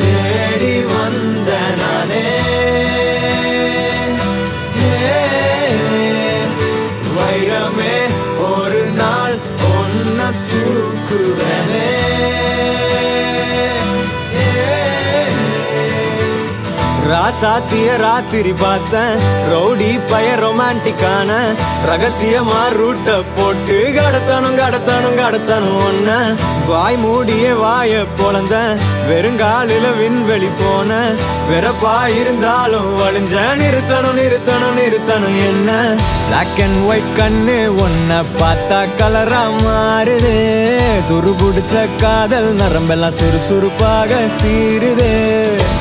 தேடி வந்த நானே. வைரமே ஒரு நாள் ஒன்ன தூக்குவேன். ராசாத்திய ராத்திரி பார்த்தேன். ரவுடி பய ரொமான்டிக்கான ரகசியமா ரூட்ட போட்டு கடத்தணும் கடத்தணும் கடத்தணும் ஒன்ன வாய் மூடிய வாய பொழந்த வெறுங்காலில விண்வெளி போன வெறப்பா இருந்தாலும் வழிஞ்ச நிறுத்தணும் நிறுத்தணும் நிறுத்தணும் என்ன? பிளாக் அண்ட் ஒயிட் கண்ணு ஒன்ன பார்த்தா கலரா மாறுது. துரு பிடிச்ச காதல் நரம்பெல்லாம் சுறுசுறுப்பாக சீருது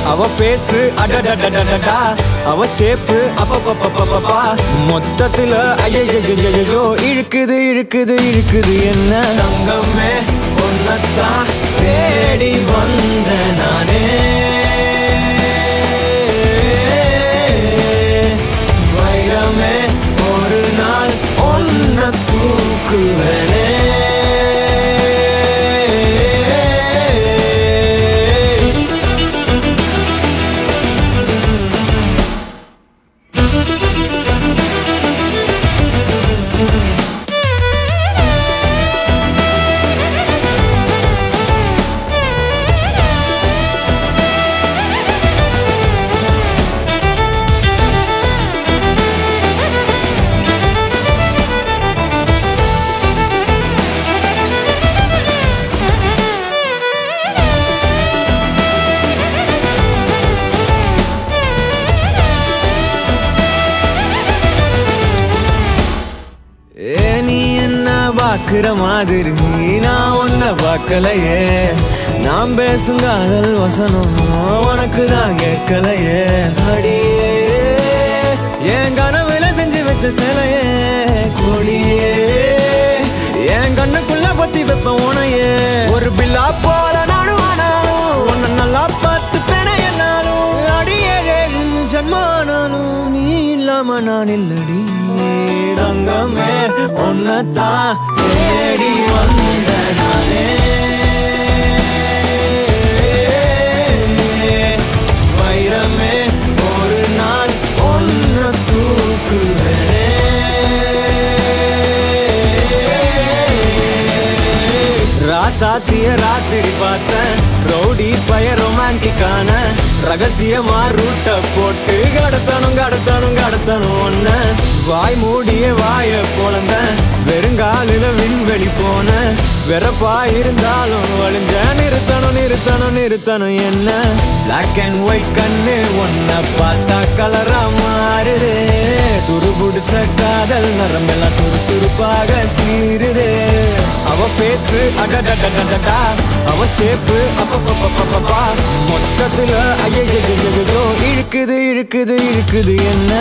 அவ ஃபேஸ் அடடடடடடா அவ ஷேப்பு அப்பப்பப்பப்பப்பா. மொத்தத்துல ஐயோ இழுக்குது இழுக்குது இழுக்குது என்ன? தங்கமே ஒன்னத்தான் தேடி வந்த நானே. தூக்குவனே பாக்குற மாதிரி நான் உன்ன பார்க்கலையே. நான் பேசுங்க அதல் வசனம் உனக்கு தான் கேட்கலையே. அடியே என் கனவுல செஞ்சு வச்ச சிலையே கொடியே. நான் இல்லடி தங்கமே உன்னத்தான் தேடி வந்த நானே வைரமே ஒரு நாள் ஒன்ன தூக்குவேனே. ராசாத்திய ராத்திரி பார்த்தேன் ரவுடி பய ரொமான்டிக்கான ரகசியமா ரூட்ட போட்டு கடத்தணும் கடத்தணும் கடத்தணும் ஒன்ன வாய் மூடிய வாய பொழந்த வெறுங்காலில விண்வெளி போன. வெறப்பா இருந்தாலும் வழிஞ்ச நிறுத்தணும் நிறுத்தணும் நிறுத்தணும் என்ன? பிளாக் அண்ட் ஒயிட் கண்ணு ஒன்ன பார்த்தா கலரா மாறுது. துருபுடிச்ச காதல் நரம்பெல்லாம் சுறுசுறுப்பாக சீருது ஃபேஸ் அடடடடடடா. அவ ஷேப்பு அப்பப்பப்பப்பப்பா மொத்தத்துல ஐயோ இழுக்குது இழுக்குது இழுக்குது என்ன?